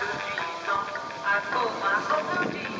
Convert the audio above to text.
disant, un commun rebondissant.